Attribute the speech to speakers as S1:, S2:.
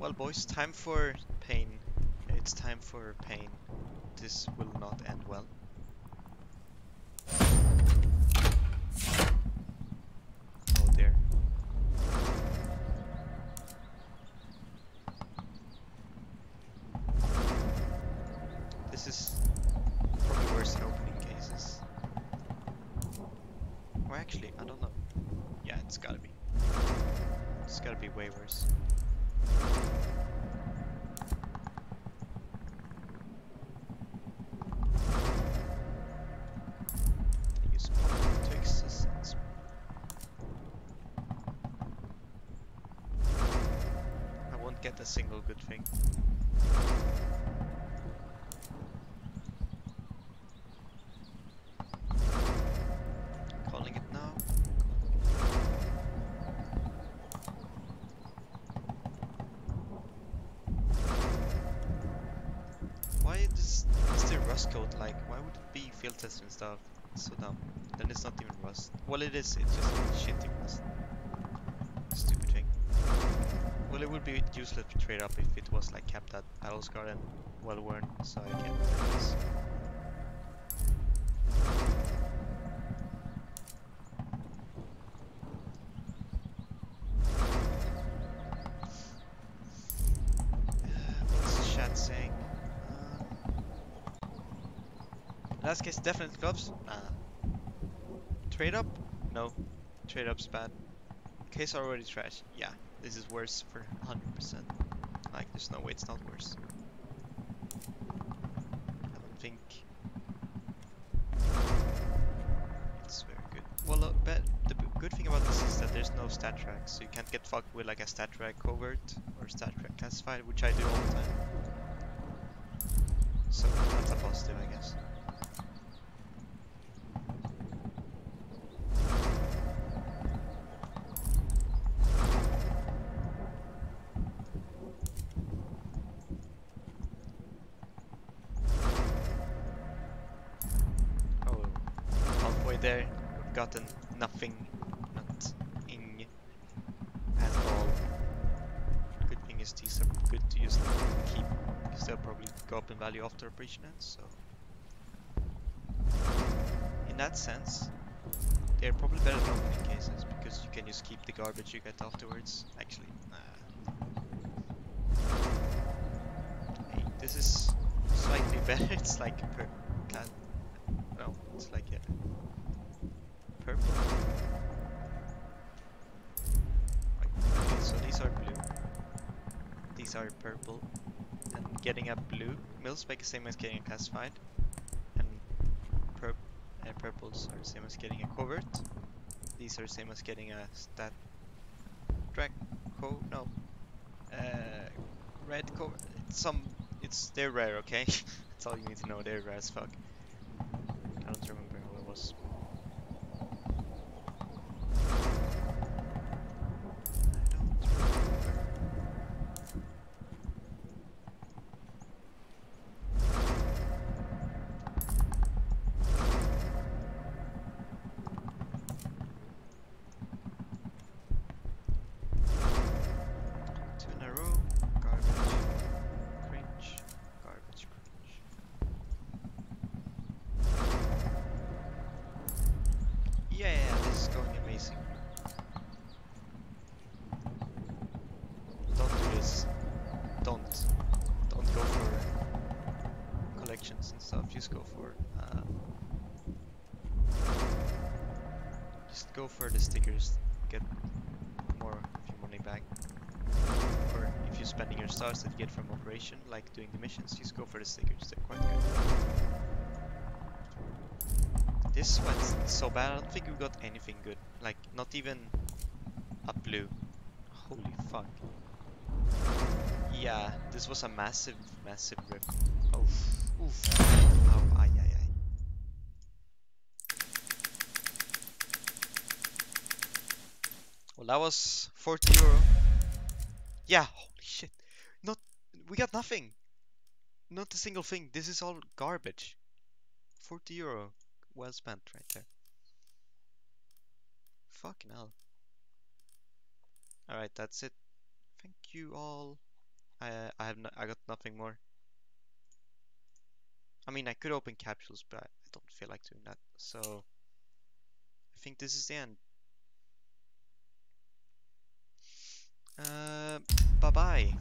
S1: Well, boys, time for pain. It's time for pain. This will not end well. Oh dear. This is probably worse than opening cases. Or actually, I don't know. Yeah, it's gotta be. It's gotta be way worse. Get a single good thing. Calling it now. Why is, is there Rust Coat like? Why would it be field test and stuff? So dumb. Then it's not even rust. Well, it is. It's just shitty rust. Stupid thing. Well, it would be useless to trade up if it was like kept at battle Garden, well worn, so I can. The saying? Uh, last case, definitely gloves? Nah. Trade up? No. Trade up's bad. Case already trash. Yeah, this is worse for 100%. Like, there's no way it's not worse. I don't think it's very good. Well, uh, but the good thing about this is that there's no StatTrak, so you can't get fucked with like a StatTrak covert or stat track classified, which I do all the time. So that's a positive, I guess. There, gotten nothing, nothing at all. Good thing is these are good to use just keep, because they'll probably go up in value after a breach net, so... In that sense, they're probably better than opening cases, because you can just keep the garbage you get afterwards. Actually, nah. Hey, this is slightly better, it's like per class. No, it's like a so these are blue. These are purple. And getting a blue mil spec is same as getting a classified. And pur uh, purples are same as getting a covert. These are same as getting a stat Draco no. Uh red cover it's some it's they're rare, okay? That's all you need to know, they're rare as fuck. I don't remember who it was. And stuff. Just go for. Uh, just go for the stickers. Get more of your money back. Or if you're spending your stars that you get from operation, like doing the missions, just go for the stickers. They're quite good. This went so bad, I don't think we got anything good. Like, not even a blue. Holy fuck. Yeah, this was a massive, massive rip. Well, that was 40 euro. Yeah, holy shit. Not, we got nothing. Not a single thing. This is all garbage. 40 euro. Well spent right there. Fucking hell. Alright, that's it. Thank you all I I have no, I got nothing more. I mean, I could open capsules, but I, don't feel like doing that. So I think this is the end. Uh, bye bye.